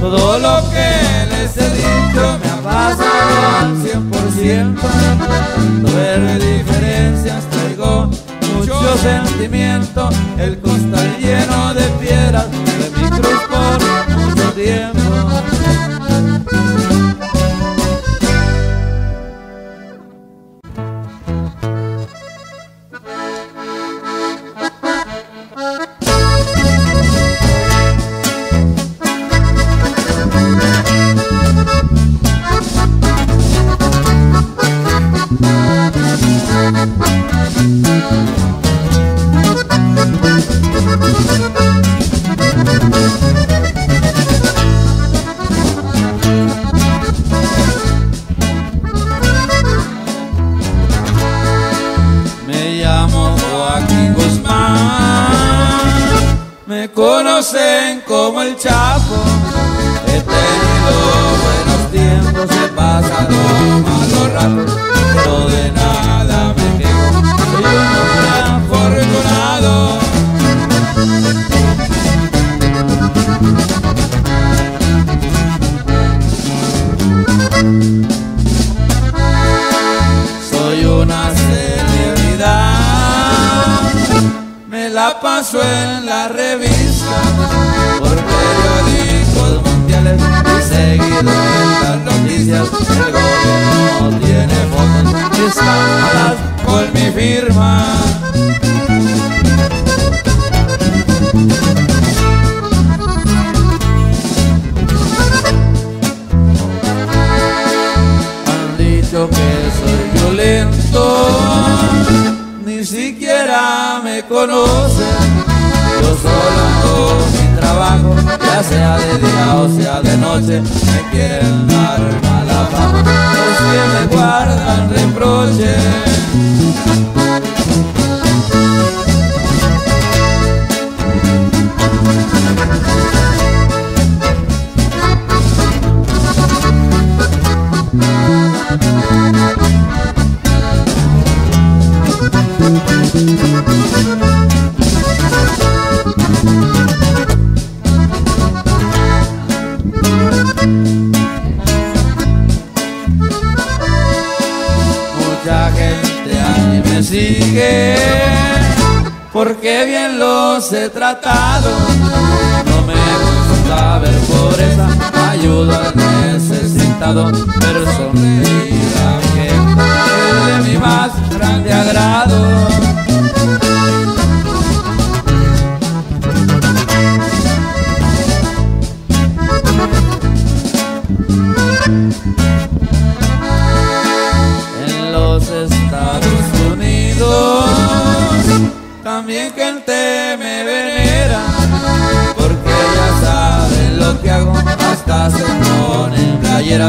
Todo lo que les he dicho me ha pasado al 100%. No verme diferencias, traigo mucho sentimiento. El costal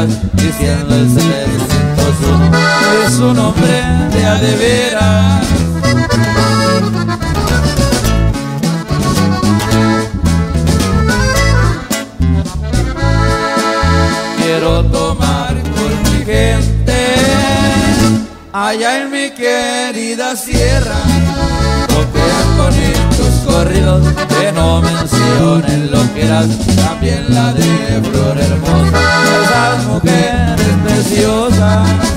diciendo el exitoso, es un hombre de a de veras. Quiero tomar con mi gente, allá en mi querida sierra, con corridos que no mencionen lo que eras, también la de Flor Hermosa las mujeres preciosas.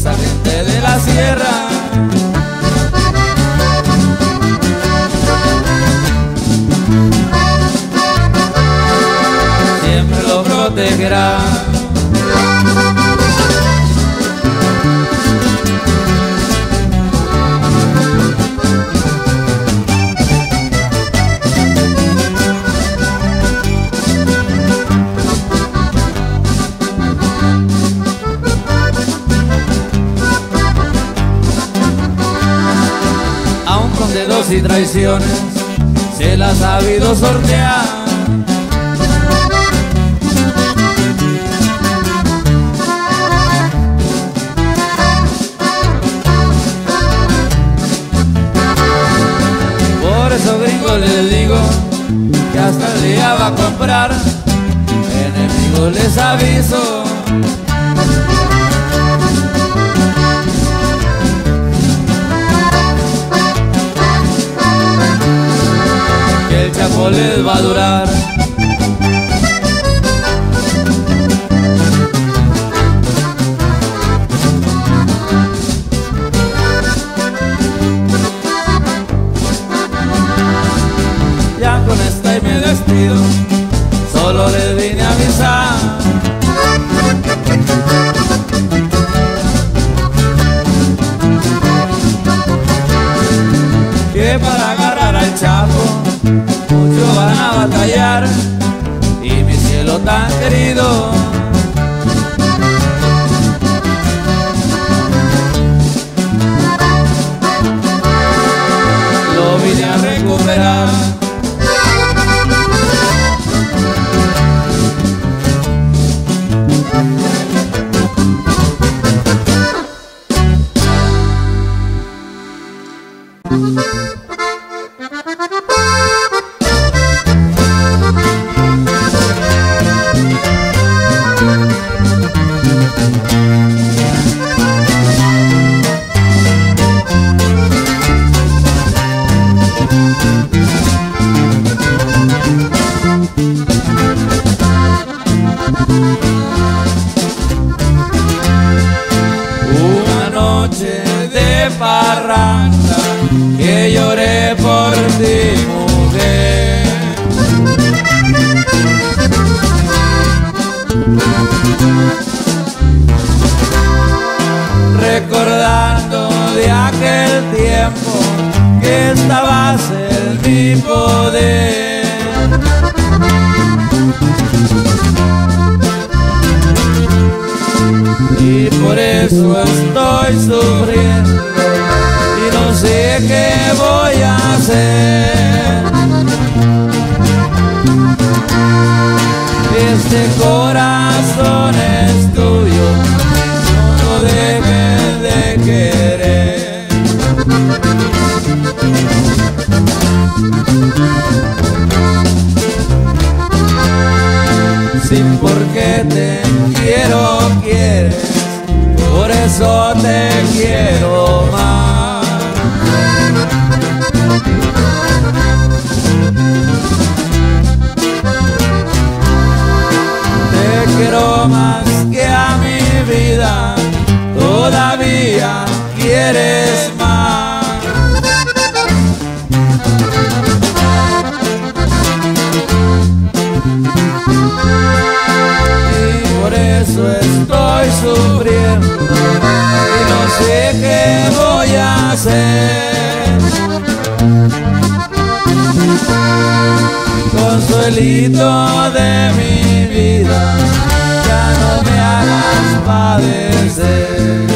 esa gente de la sierra. y traiciones se las ha habido sortear. Tiempo que estabas en mi poder. y por eso estoy sufriendo y no sé qué voy a hacer. Este corazón es tuyo, no lo Sin por qué te quiero, quieres, por eso te quiero más. Te quiero más que a mi vida, todavía quieres más. Eso estoy sufriendo y no sé qué voy a hacer. Consuelito de mi vida, ya no me hagas padecer.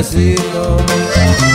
besito.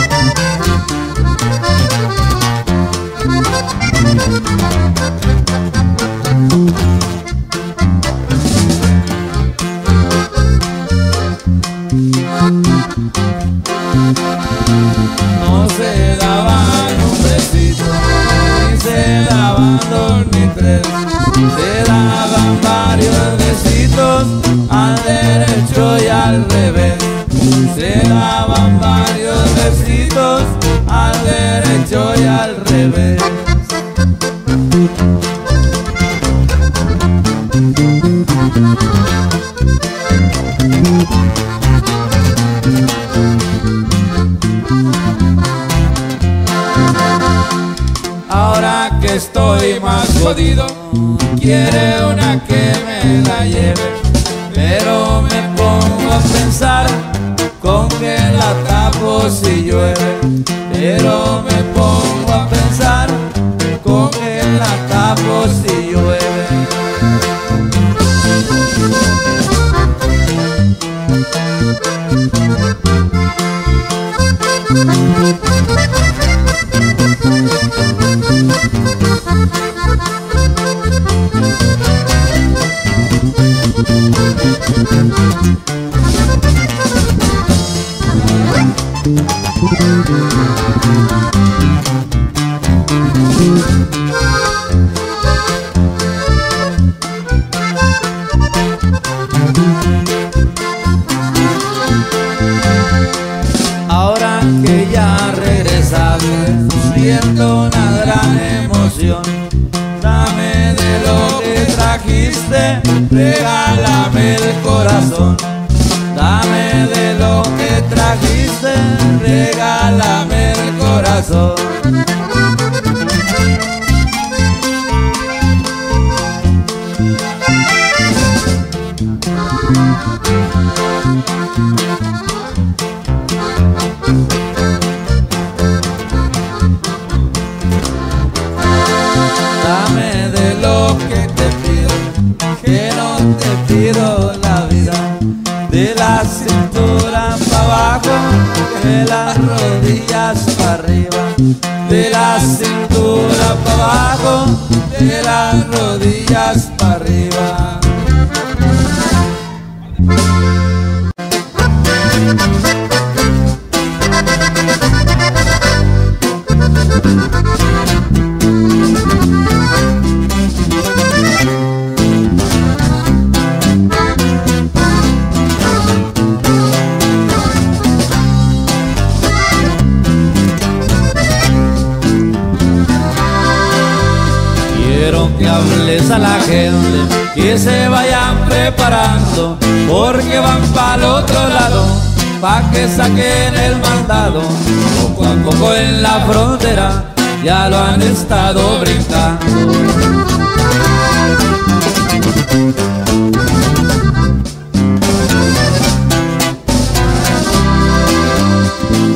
ya lo han estado brincando.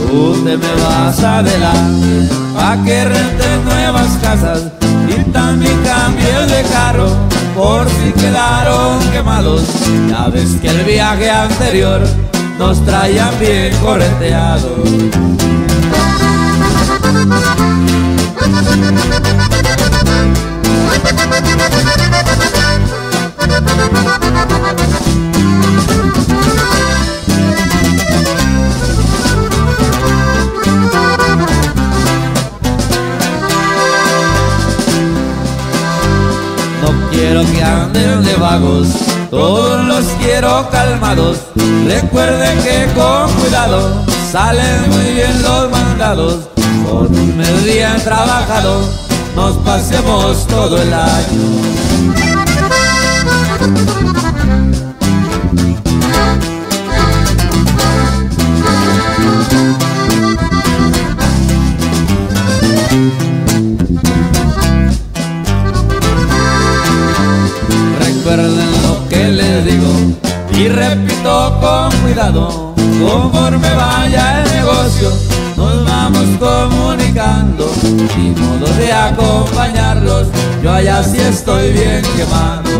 Tú te me vas adelante, pa' que rentes nuevas casas y también cambies de carro, por si quedaron quemados. Ya ves que el viaje anterior nos traían bien correteados. No quiero que anden de vagos, todos los quiero calmados. Recuerden que con cuidado salen muy bien los mandados mediodía trabajado nos pasemos todo el año. Recuerden lo que les digo y repito con cuidado conforme vaya el negocio suplicando ni modo de acompañarlos, yo allá sí estoy bien quemado.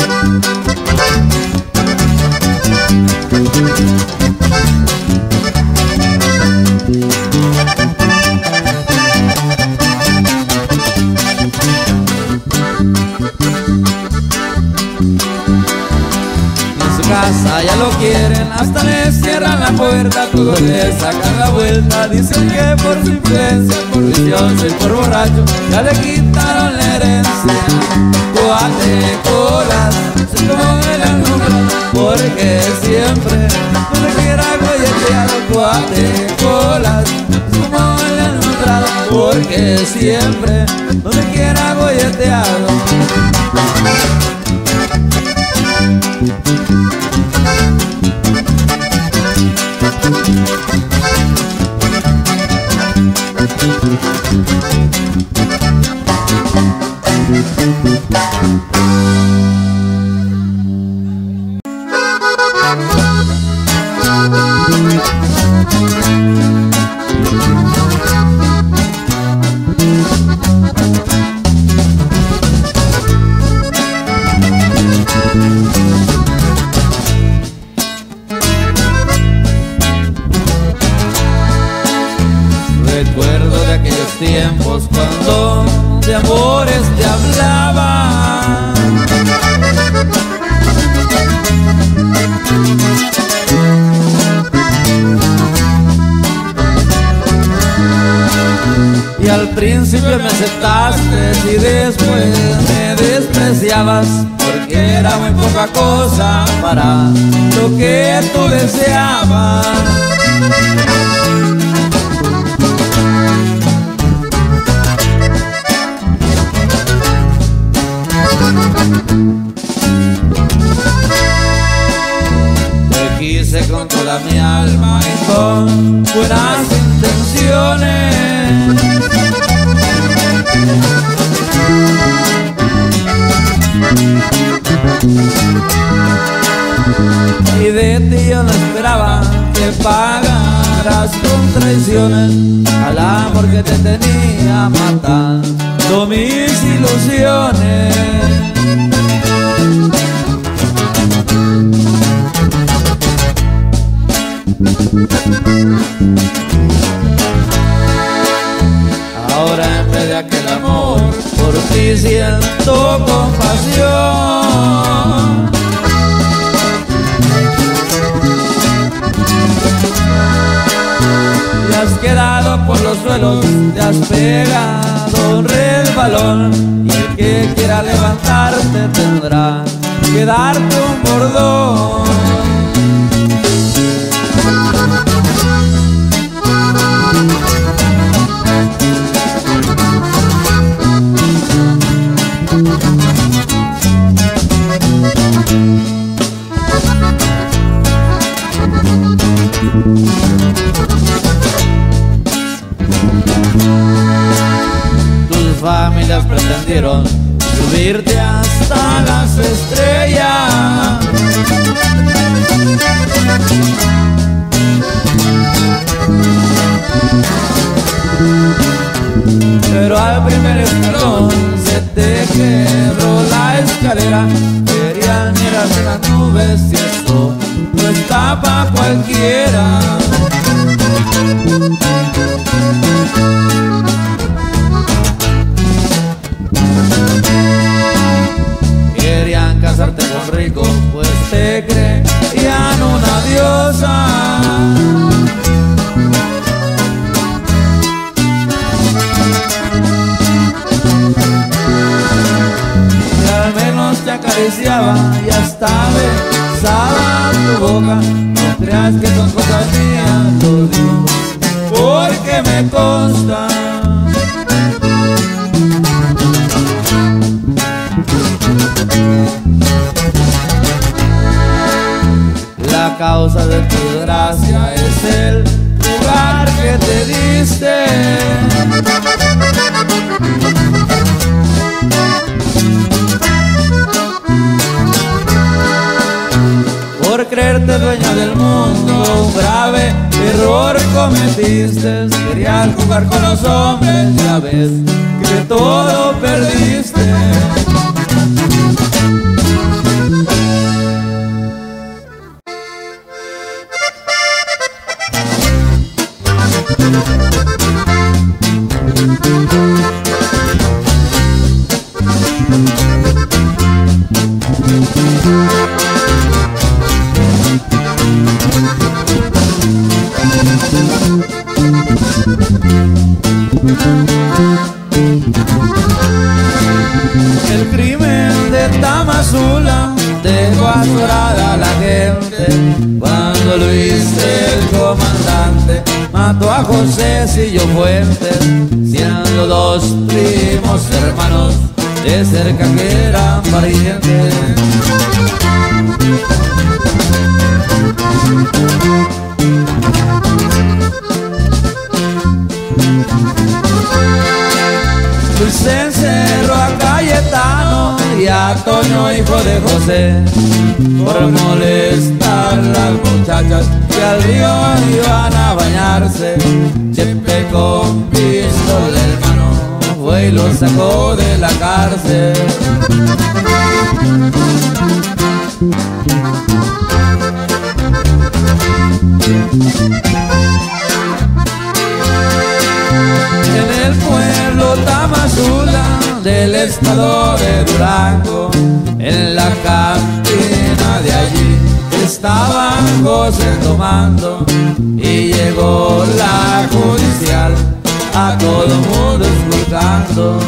Thank puerta tu dureza cada vuelta Dicen que por su influencia, por vicioso y por borracho Ya le quitaron la herencia. Coate colas, se tomó el alumno Porque siempre no le quiera golletear. Coate colas, se tomó el alumbrado Porque siempre no le quiera golletear. Y el que quiera levantarte tendrá que darte un bordón. Subirte hasta las estrellas. Pero al primer escalón se te quebró la escalera. Querían ir hacia las nubes y eso no está pa' cualquiera. Casarte con rico, pues te creían una diosa. Al menos te acariciaba y hasta besaba tu boca. No creas que son cosas mías, lo digo porque me consta. Causa de tu desgracia es el lugar que te diste. Por creerte dueña del mundo, un grave error cometiste. Querías jugar con los hombres, ya ves que todo perdiste. Fuentes, siendo dos primos hermanos de cerca que eran parientes. Luis encerró a Cayetano y a Toño, hijo de José, por molestar las muchachas que al río iban a bañarse. Con pistola en mano fue y lo sacó de la cárcel. En el pueblo Tamazula del estado de Durango, en la cantina de allí estaban José tomando y llegó la judicial, a todo mundo escuchando.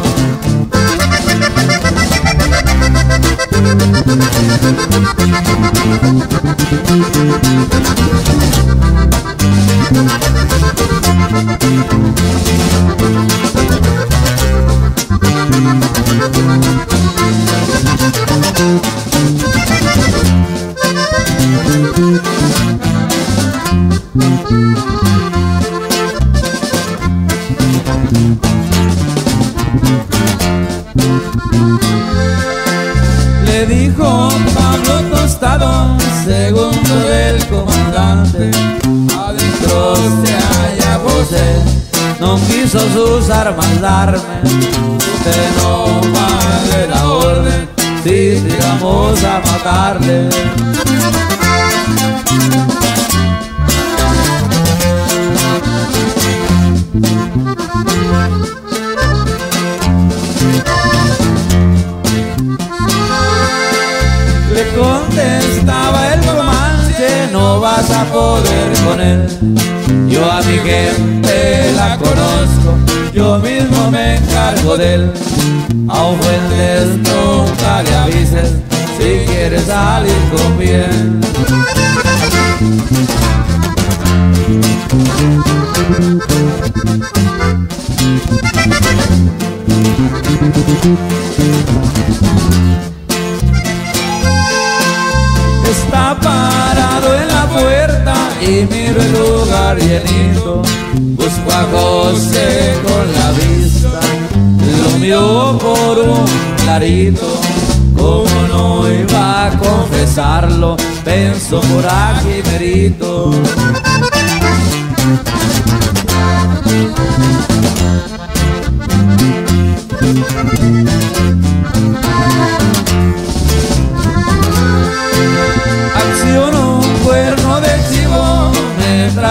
Quiso sus armas darme, usted no vale la orden, si llegamos a matarle. Le contestaba el comanche, no vas a poder con él. Yo a mi gente la conozco, yo mismo me encargo de él. A un fuentes nunca le avises si quieres salir con bien. Está puerta y miro el lugar llenito. Busco a José con la vista, lo mío por un clarito. Como no iba a confesarlo, penso por aquí merito.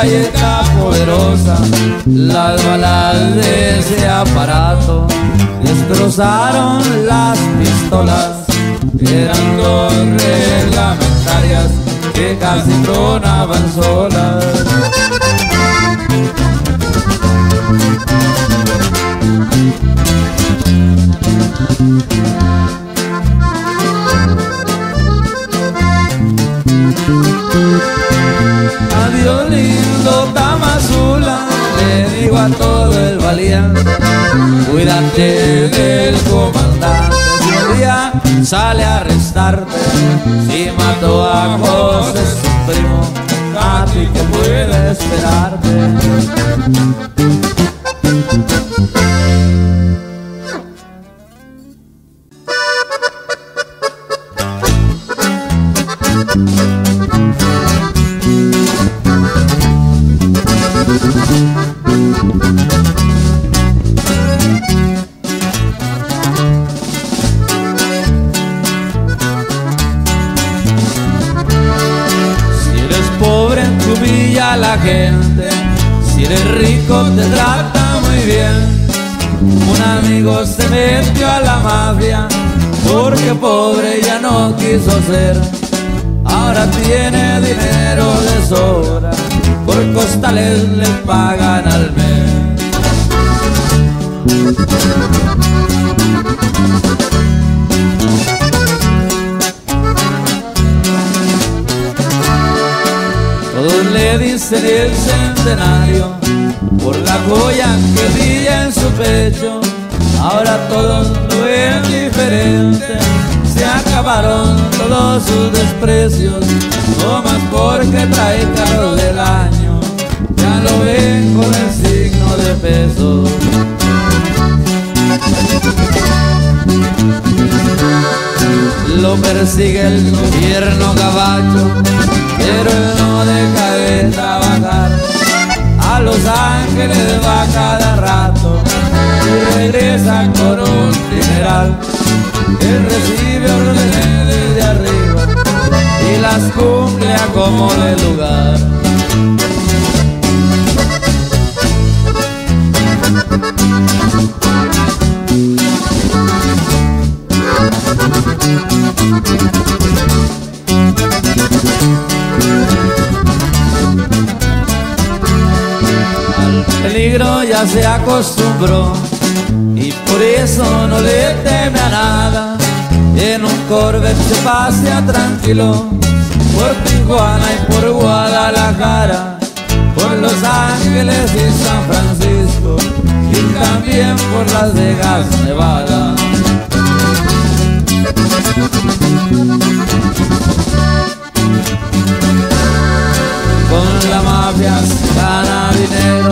Metralleta poderosa, las balas de ese aparato destrozaron las pistolas, eran dos reglamentarias que casi tronaban solas. Todo el valiente, cuídate del comandante, si un día sale a arrestarte, si mató a José su primo, a ti que puede esperarte. Mafia porque pobre ya no quiso ser. Ahora tiene dinero de sobra, por costales le pagan al mes. Todos le dicen el centenario por la joya que brilla en su pecho. Ahora todos diferente. Se acabaron todos sus desprecios, no más porque trae carro del año. Ya lo ven con el signo de peso. Lo persigue el gobierno gabacho, pero no deja de trabajar. A Los Ángeles va cada rato y regresa con un dineral. Él recibe órdenes desde arriba y las cumple a como de lugar. Al peligro ya se acostumbró por eso no le teme a nada. En un Corvette se pasea tranquilo. Por Tijuana y por Guadalajara. Por Los Ángeles y San Francisco. Y también por Las Vegas, Nevada. Con la mafia se gana dinero,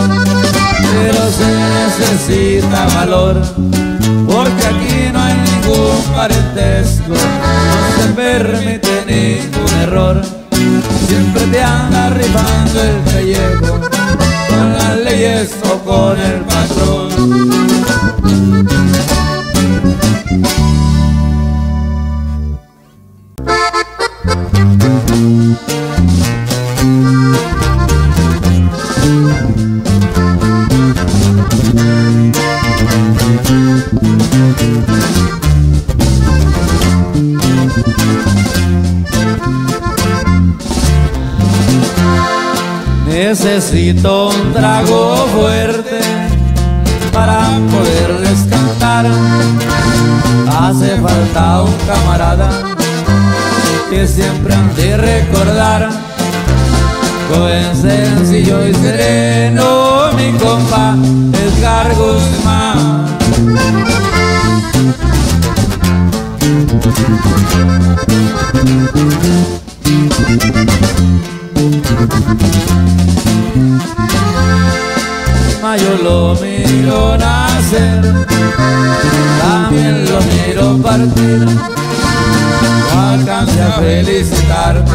pero se necesita valor ningún parentesco, no se permite ningún error. Siempre te anda rifando el pellejo, con las leyes o con el patrón. Necesito un trago fuerte para poderles cantar. Hace falta un camarada que siempre han de recordar. Joven sencillo y sereno, mi compa Edgar Guzmán. Yo lo miro nacer, también lo miro partir. No alcance a felicitarte,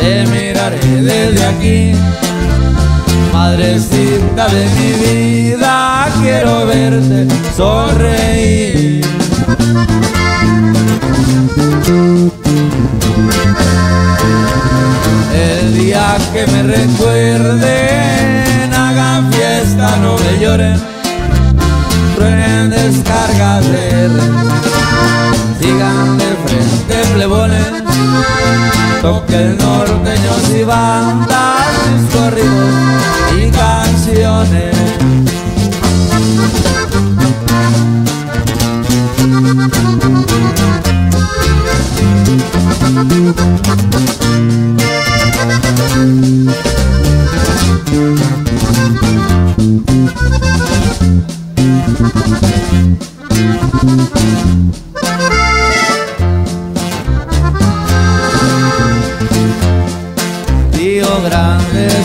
te miraré desde aquí. Madrecita de mi vida, quiero verte sonreír. El día que me recuerde no me lloren, truenen descargas de sigan de frente plebones, toquen norteños y bandas, corridos y canciones.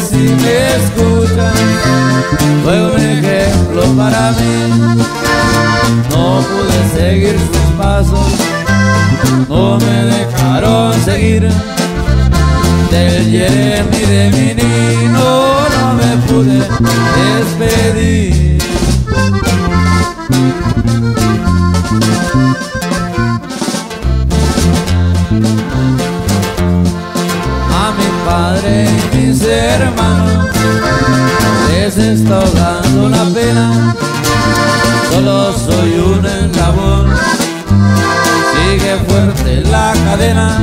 Si me escuchan, fue un ejemplo para mí. No pude seguir sus pasos, no me dejaron seguir. Del Jeremy de mi niño no me pude despedir. Mis hermanos les está dando la pena, solo soy un eslabón, sigue fuerte la cadena,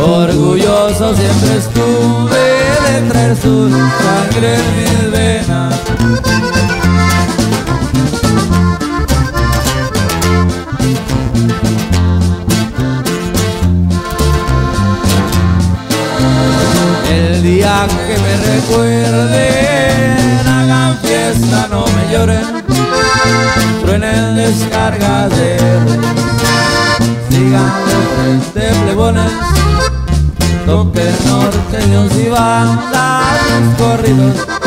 orgulloso siempre estuve de traer su sangre en mis venas. Que me recuerden, hagan fiesta, no me lloren, truenen descargas de sigan de plebones, toquen norteños y bandas, corridos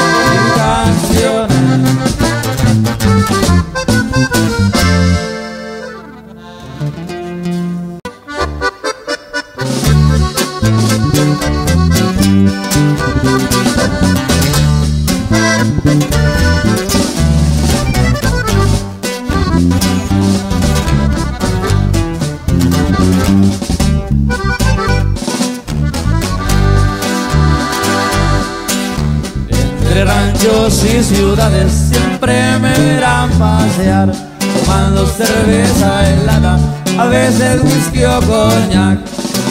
ranchos y ciudades siempre me verán pasear. Tomando cerveza helada, a veces whisky o coñac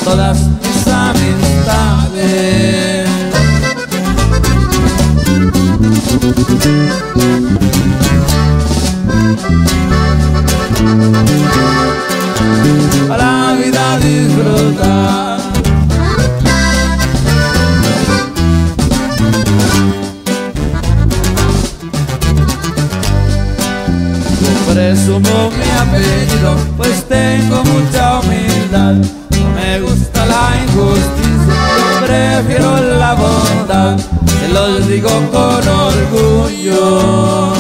todas mis amistades. A la vida disfrutar Se los digo con orgullo.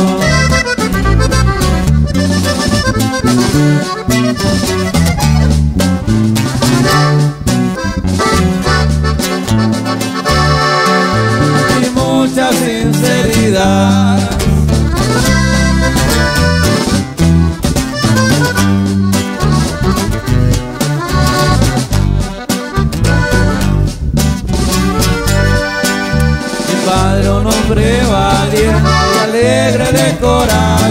Y mucha sinceridad.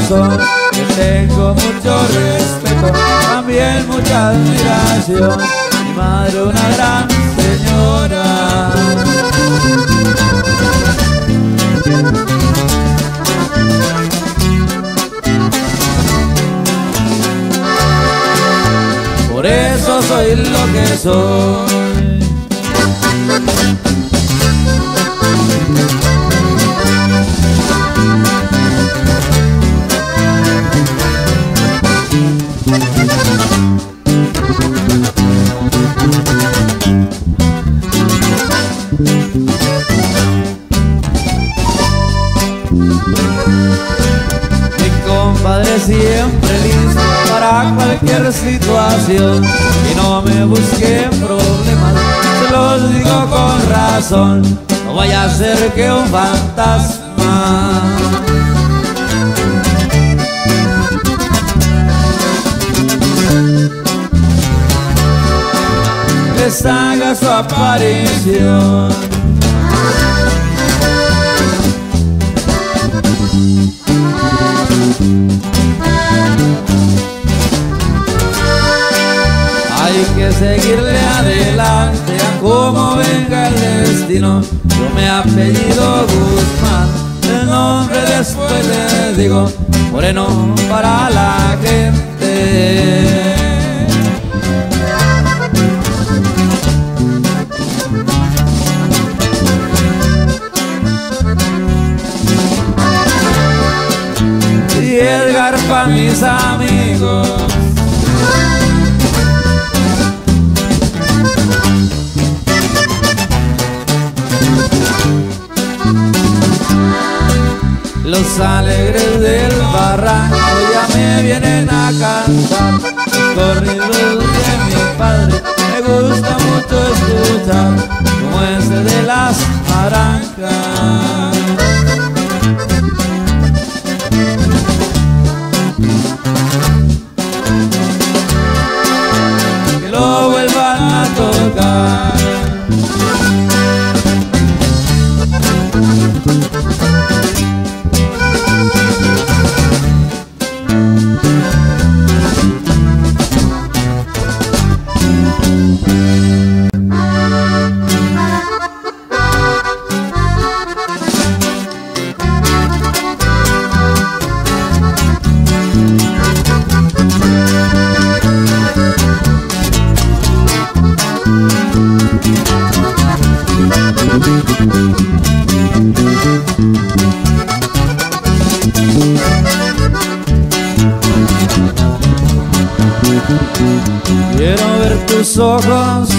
Corazón. Que tengo mucho respeto, también mucha admiración. Mi madre una gran señora. Por eso soy lo que soy situación y no me busquen problemas, se los digo con razón, no vaya a ser que un fantasma les haga su aparición. Seguirle adelante a como venga el destino. Yo me apellido Guzmán, el nombre después le digo, moreno para la gente. Y Edgar pa' mis amigos. Alegres del barranco ya me vienen a cantar. Corridos de mi padre me gusta mucho escuchar Como ese de las arancas Que lo vuelvan a tocar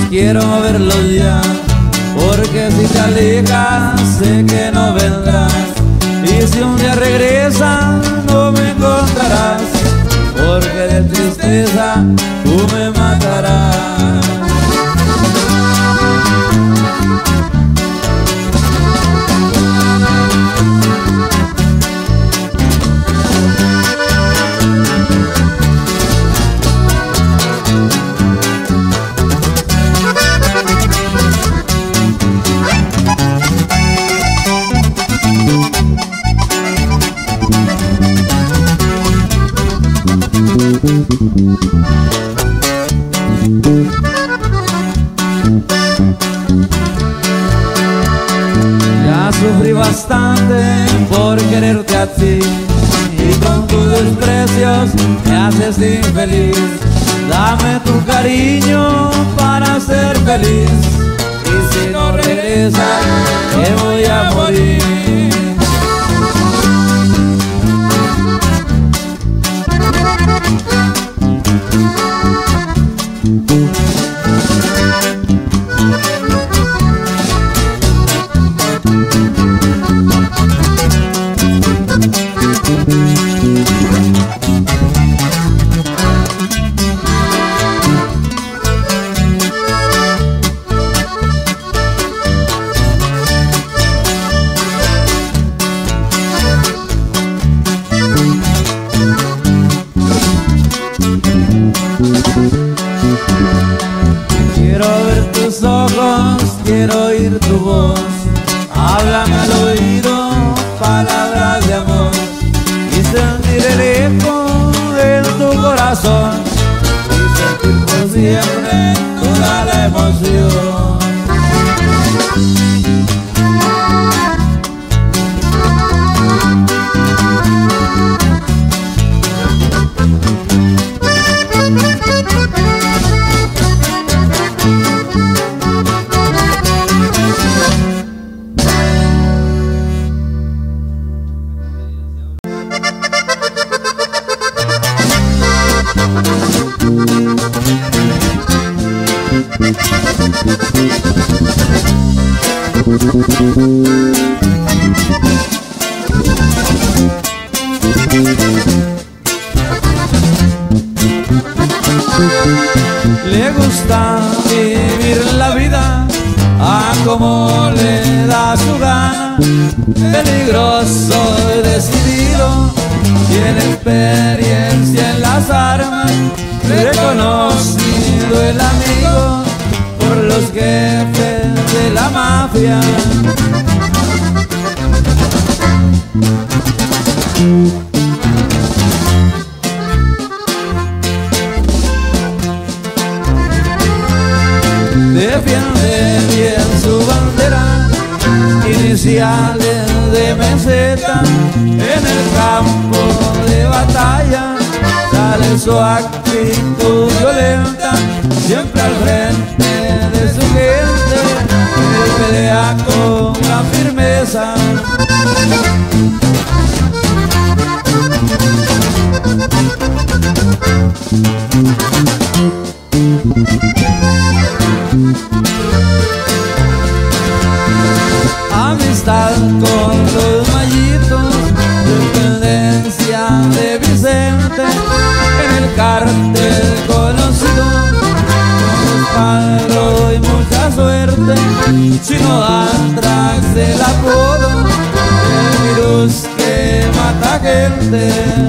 quiero verlos ya Porque si te alejas sé que no vendrás. Y si un día regresas no me encontrarás Porque de tristeza Le gusta vivir la vida a como le da su gana, peligroso y decidido, tiene experiencia en las armas, reconocido el amigo por los jefes de la mafia. Defiende bien su bandera, iniciales de meseta, en el campo de batalla, sale su actitud violenta, siempre al frente de su gente, él pelea con la firmeza. Amistad con los mallitos, dependencia de Vicente, en el cartel conocido, con palo y mucha suerte, sino atrás del apodo, el gente.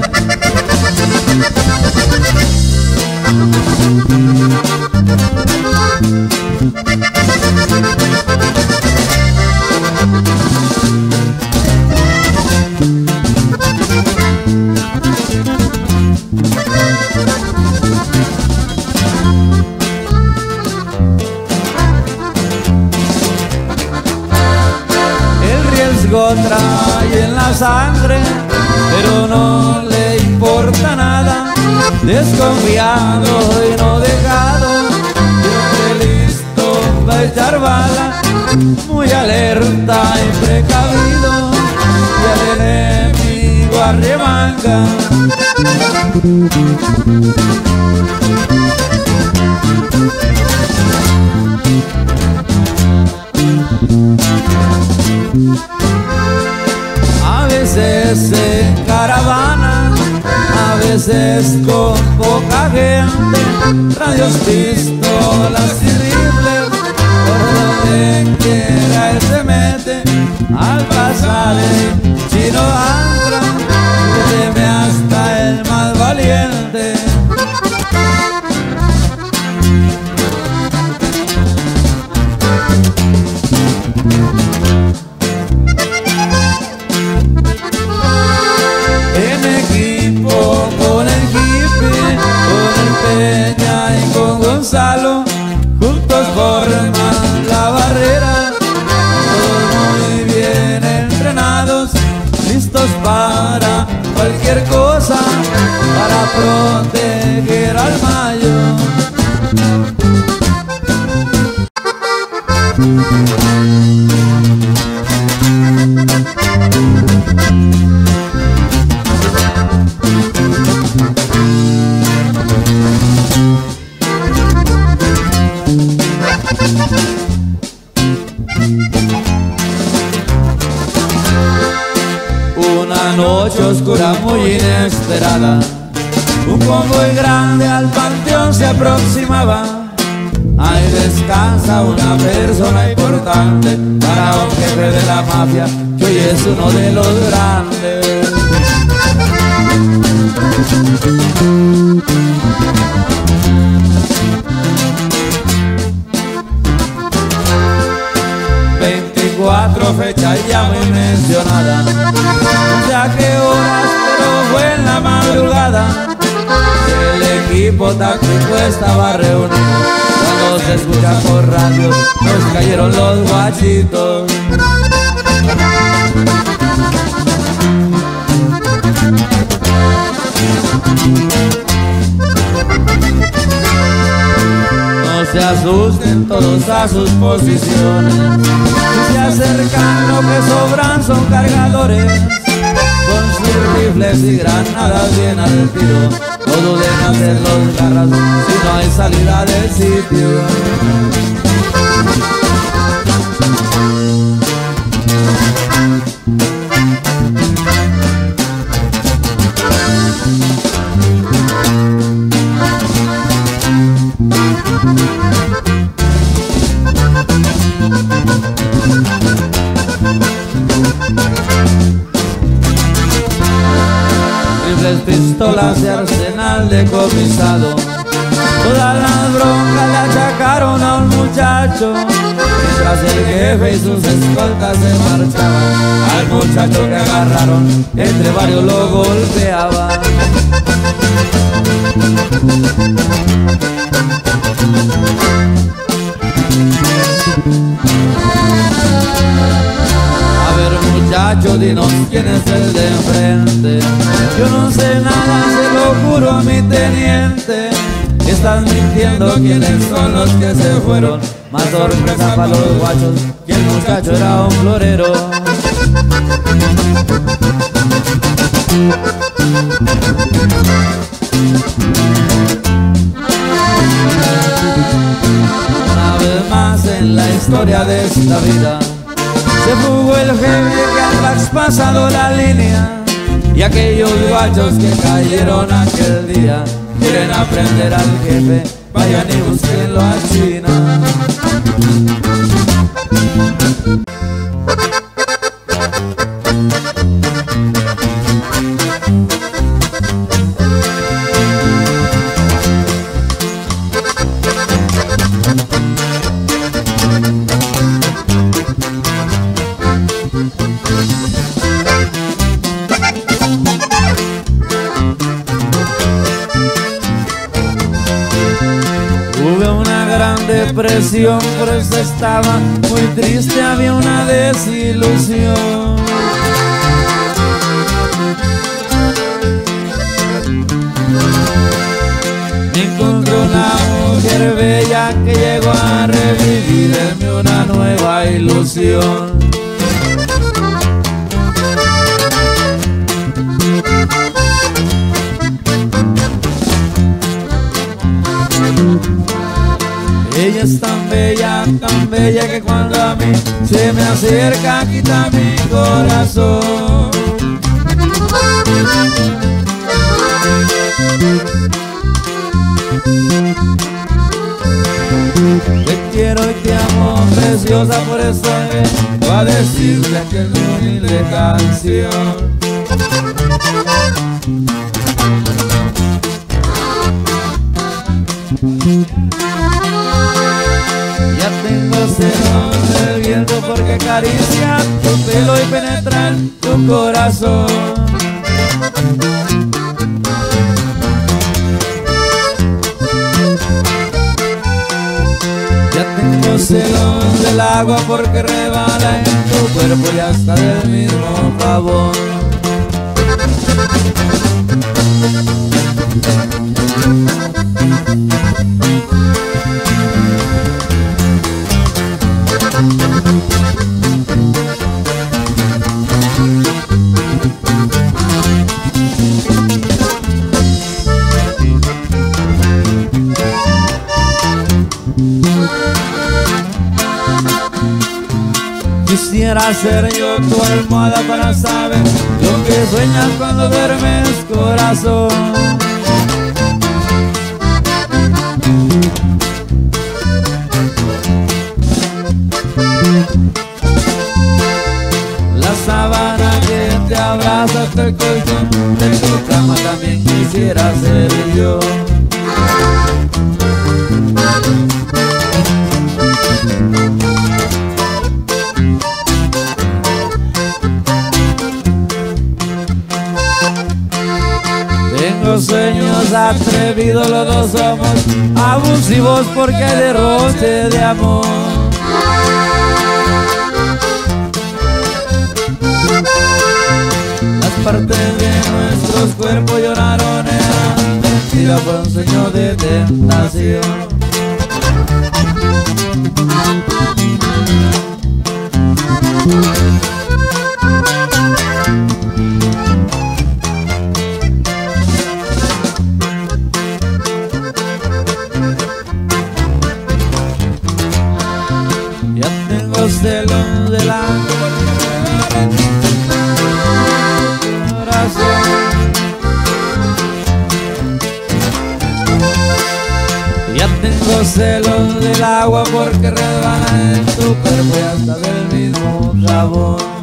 A veces en caravana, a veces con poca gente, pistolas mi teniente Están mintiendo quiénes son los que se fueron Más sorpresa para los guachos Que el muchacho era un florero. Una vez más en la historia de esta vida Se fugó el jefe que ha traspasado la línea Y aquellos guachos que cayeron aquel día Quieren aprender al jefe, vayan y búsquenlo a China depresión, por eso estaba muy triste, había una desilusión. Encontré una mujer bella que llegó a revivir en mí una nueva ilusión. Es tan bella, tan bella que cuando a mí se me acerca quita mi corazón. Te quiero y te amo, preciosa, por eso vengo a decirte que es mi canción. Viento porque acaricia tu pelo y penetra en tu corazón. Ya tengo celos del agua porque rebala en tu cuerpo y hasta del mismo jabón. Quisiera ser yo tu almohada para saber lo que sueñas cuando duermes, corazón. La sábana que te abraza hasta colchón de tu cama también quisiera ser yo. atrevidos los dos somos abusivos porque derroche de amor. Las partes de nuestros cuerpos lloraron eran vencida por un sueño de tentación. celos del agua porque rebana en tu cuerpo y hasta del mismo jabón.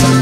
Thank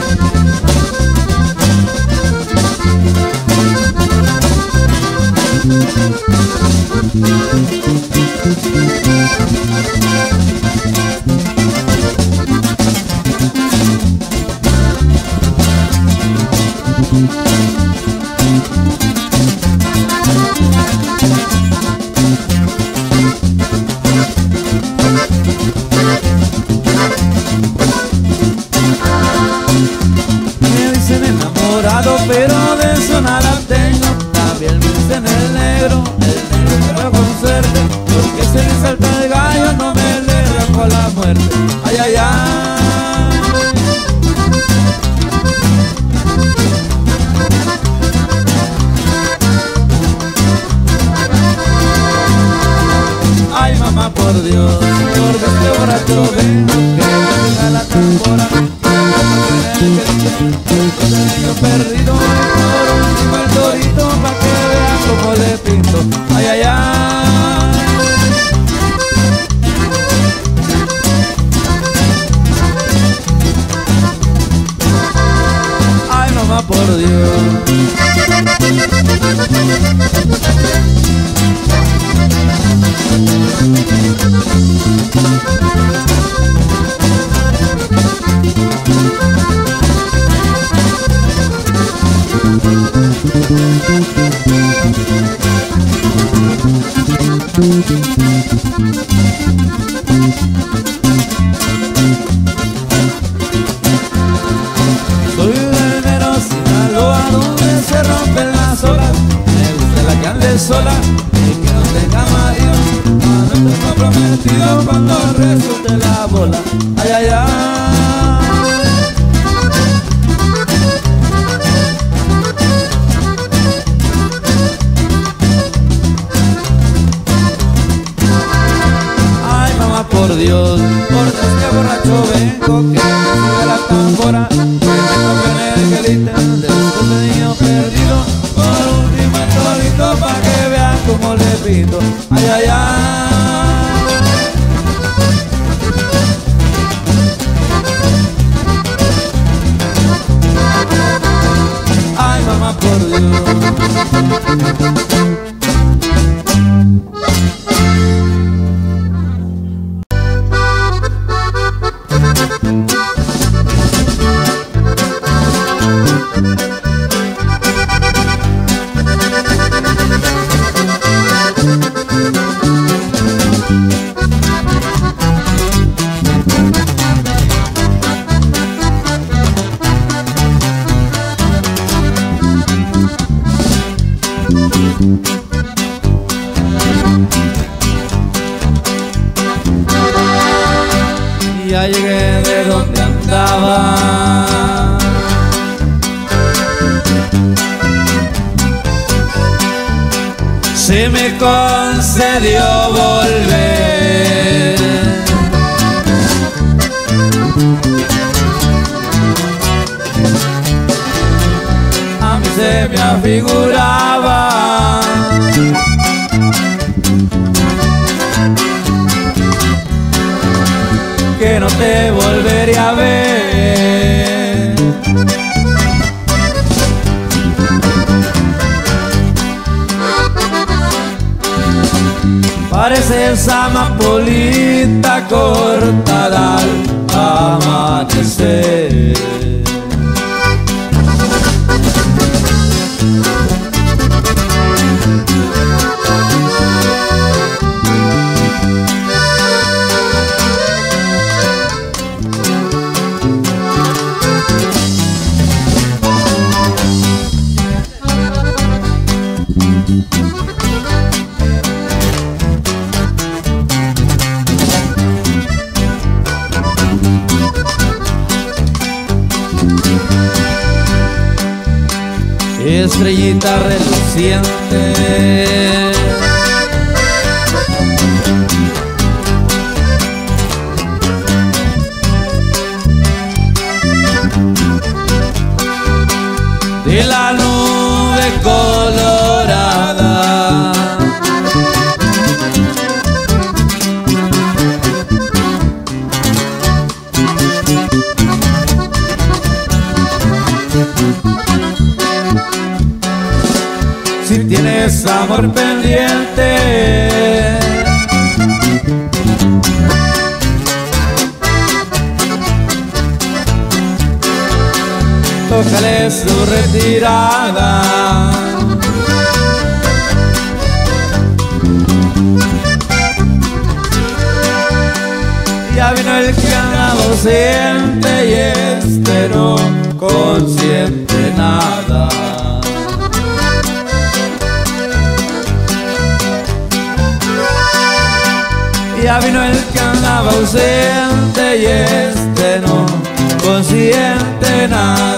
nada.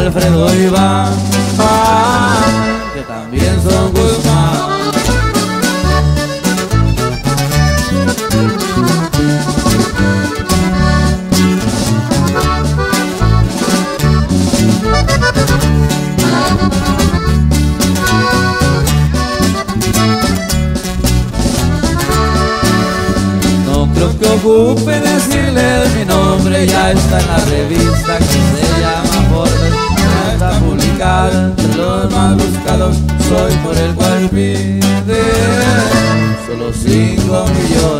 Alfredo Iván, que también son Guzmán. que ocupe decirles mi nombre ya está en la solo 5 millones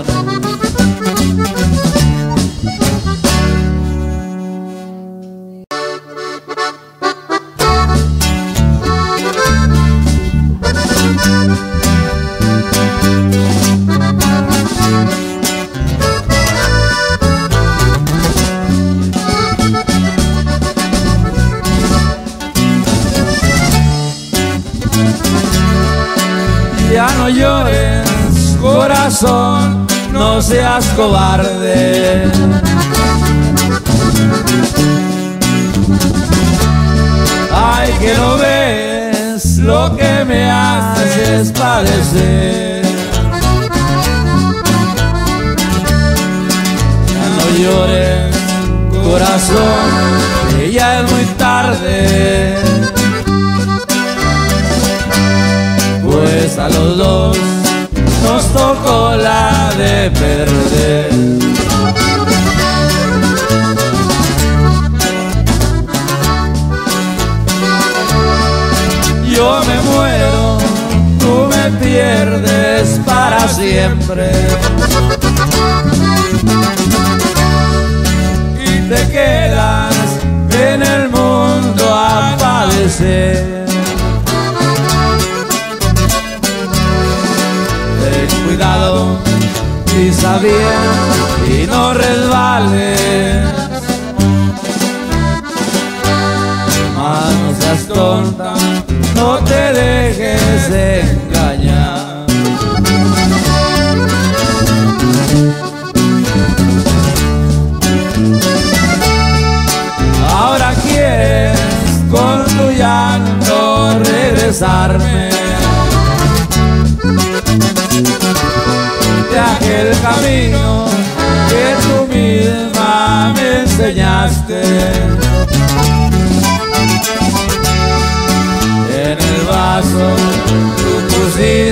seas cobarde. Ay, que no ves lo que me haces padecer. Ya no llores, corazón, que ya es muy tarde. pues a los dos nos tocó la de perder. Yo me muero, tú me pierdes para siempre. Y te quedas en el mundo a padecer. Bien y no resbales. No seas tonta, no te dejes engañar. Ahora quieres con tu llanto regresarme camino que tú misma me enseñaste. En el vaso tú pusiste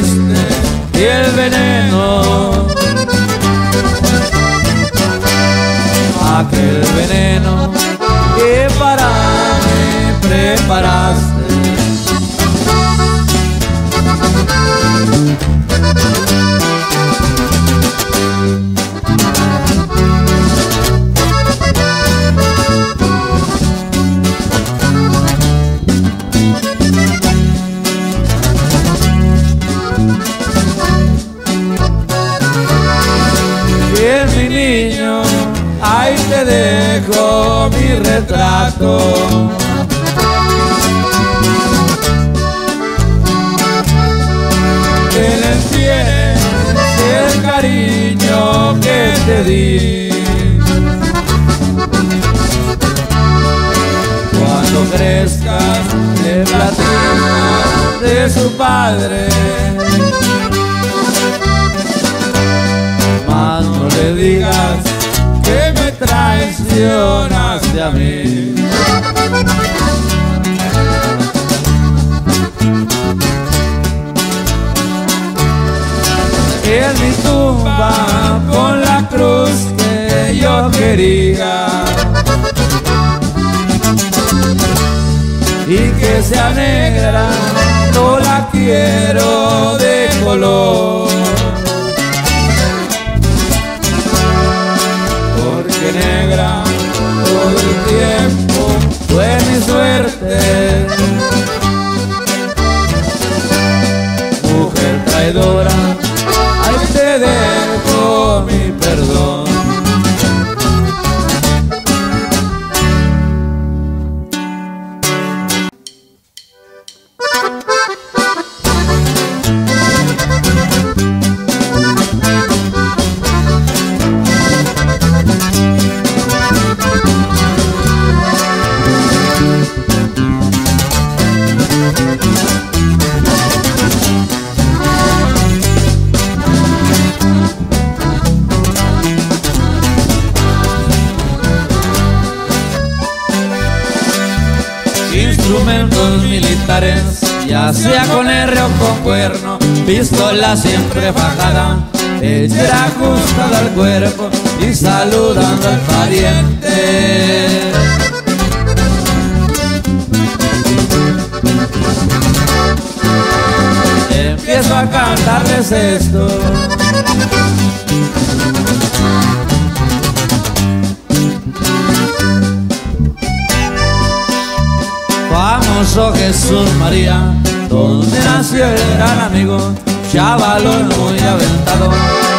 nació el gran amigo, chavalón muy aventado,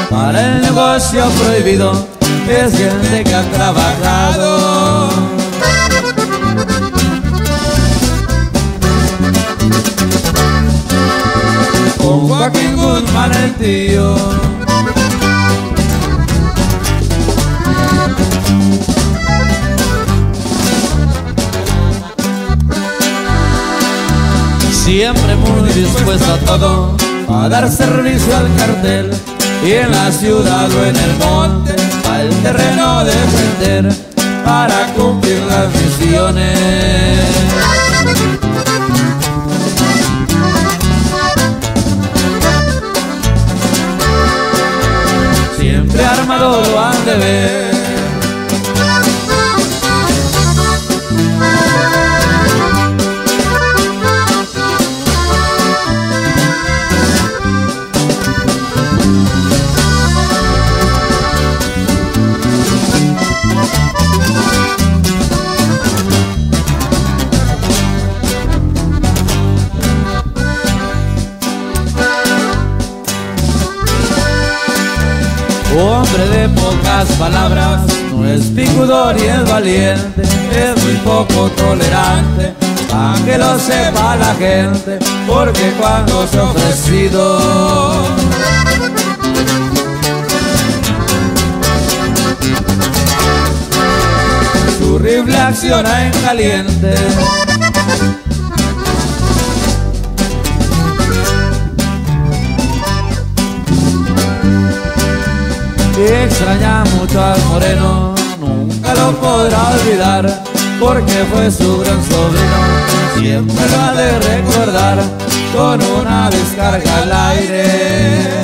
para el negocio prohibido, es gente que ha trabajado. Con Joaquín Guzmán el tío siempre muy dispuesto a todo, a dar servicio al cartel, y en la ciudad o en el monte, al terreno defender, para cumplir las misiones. Siempre armado lo han de ver no es picudor y es valiente, es muy poco tolerante, aunque lo sepa la gente, porque cuando se ha ofrecido su rifle acciona en caliente. Extraña mucho al moreno, nunca lo podrá olvidar, porque fue su gran sobrino, siempre lo ha de recordar, con una descarga al aire.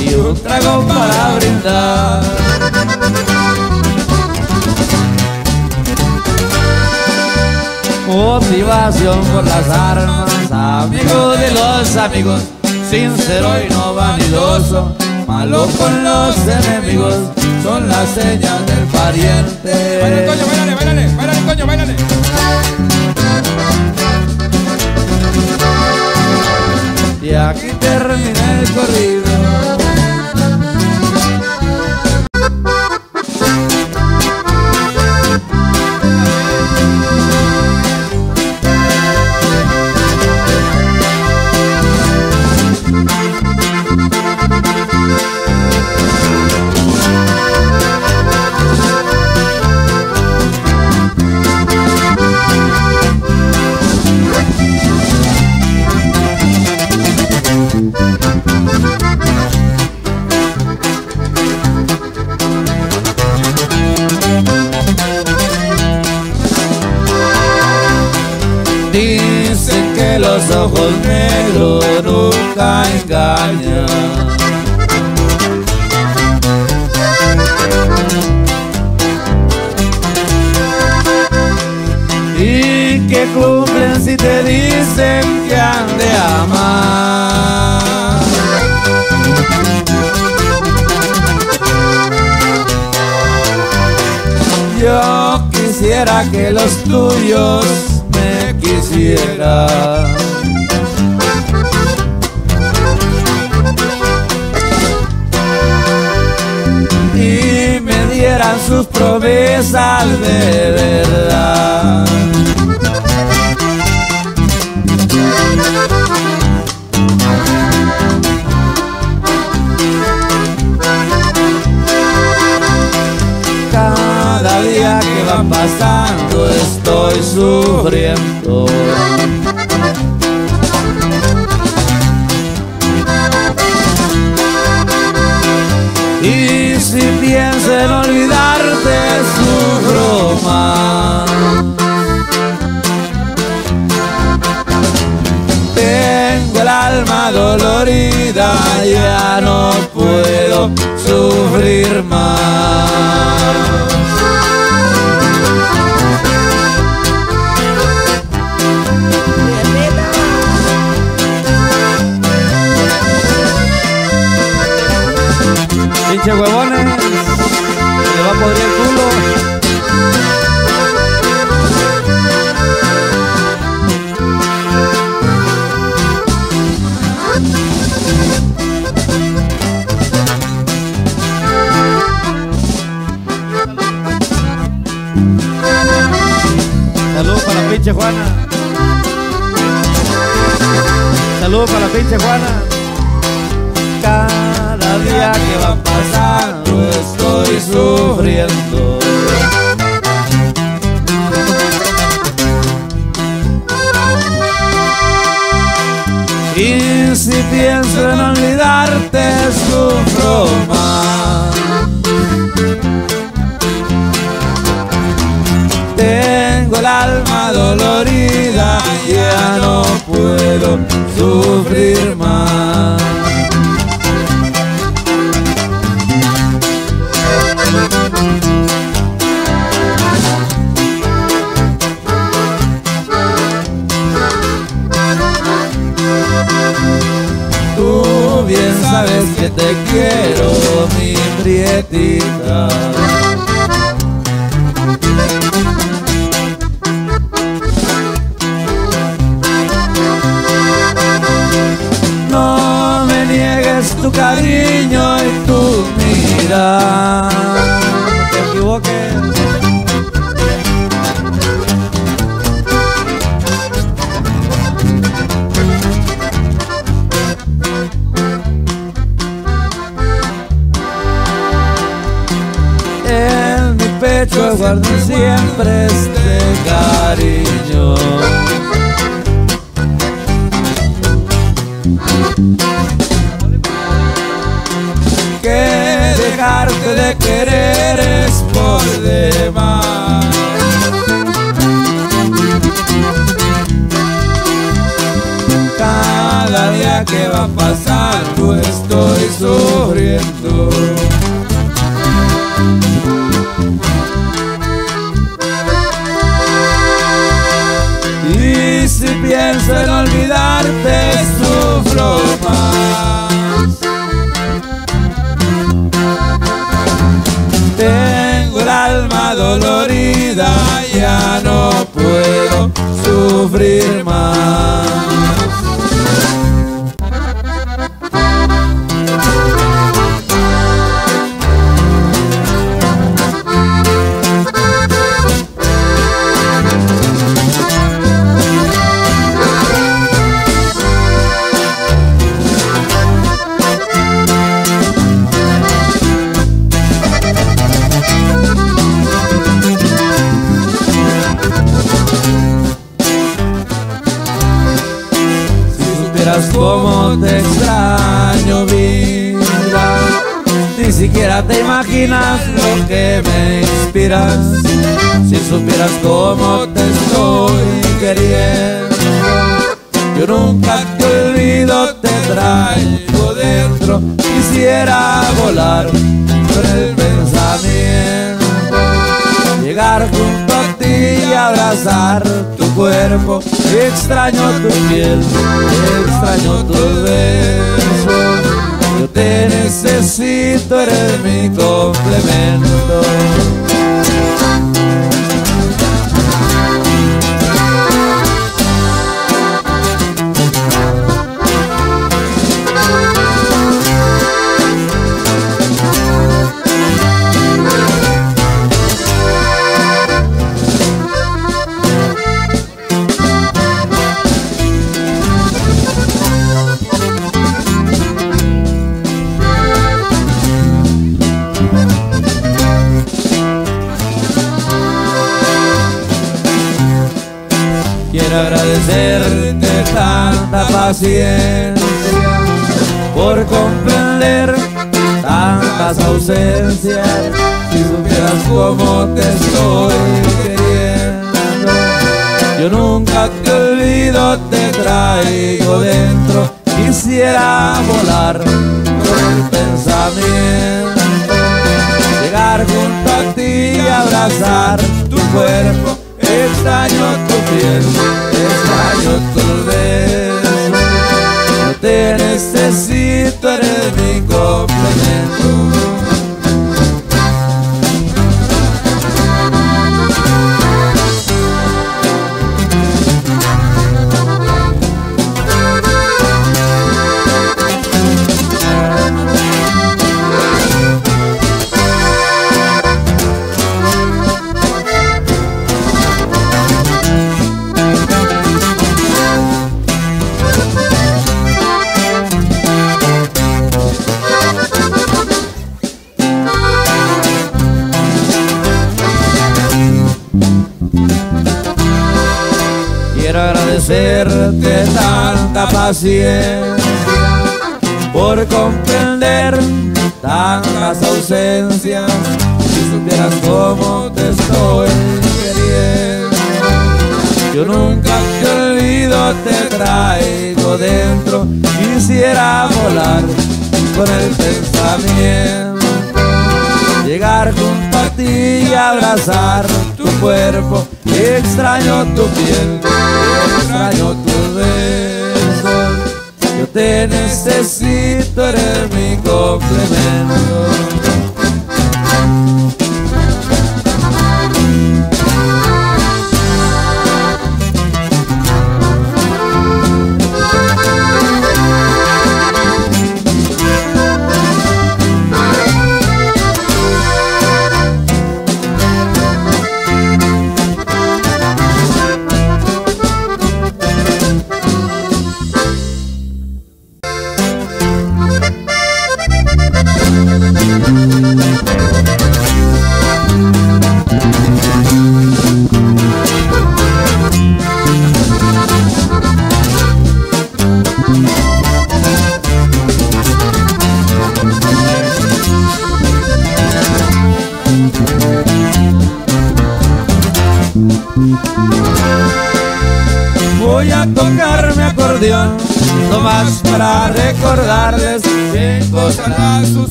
Y un trago para brindar. Motivación por las armas amigo de los amigos, sincero y no vanidoso, malo con los enemigos, son las señas del pariente. Bailale, coño, bailale, bailale, bailale, coño, bailale. Y aquí termina el corrido. Que los tuyos me quisieran. Y me dieran sus promesas de verdad. estoy sufriendo. Y si pienso en olvidarte, sufro más. Tengo el alma dolorida, ya no puedo sufrir más. Che huevones, le va a podrir el culo. Saludos para la pinche Juana. Saludos para la pinche Juana. pasando estoy sufriendo. Y si pienso en olvidarte, sufro más. Tengo el alma dolorida, ya no puedo sufrir más.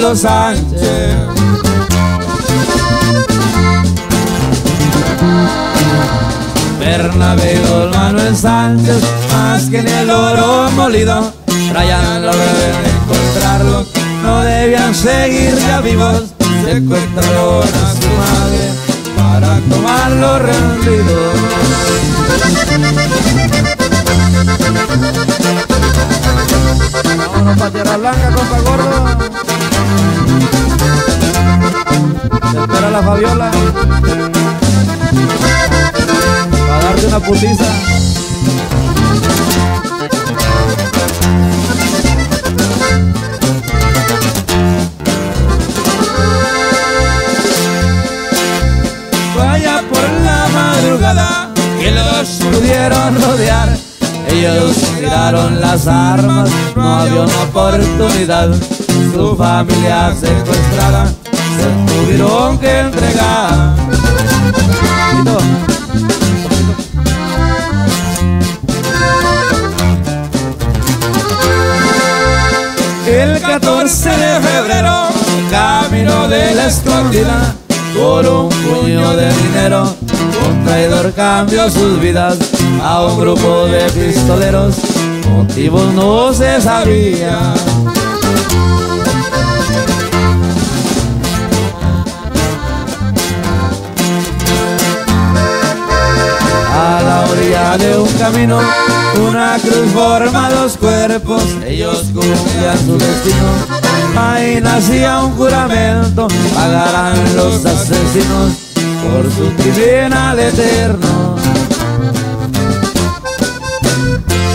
Contra los Sánchez. Bernabé Manuel Sánchez Más que en el oro molido. Traían la orden de encontrarlo No debían seguir ya vivos. Secuestraron a su madre Para tomarlo rendido Vámonos pa' Tierra Blanca, compa gordo. Te espera la Fabiola. Para darte una putiza las armas, no había una oportunidad. Su familia secuestrada se tuvieron que entregar. El 14 de febrero, camino de la escondida, por un puño de dinero, un traidor cambió sus vidas a un grupo de pistoleros, motivos no se sabía. A la orilla de un camino, una cruz forma dos cuerpos, ellos cumplían su destino, y nacía un juramento, pagarán los asesinos por su criminal eterno.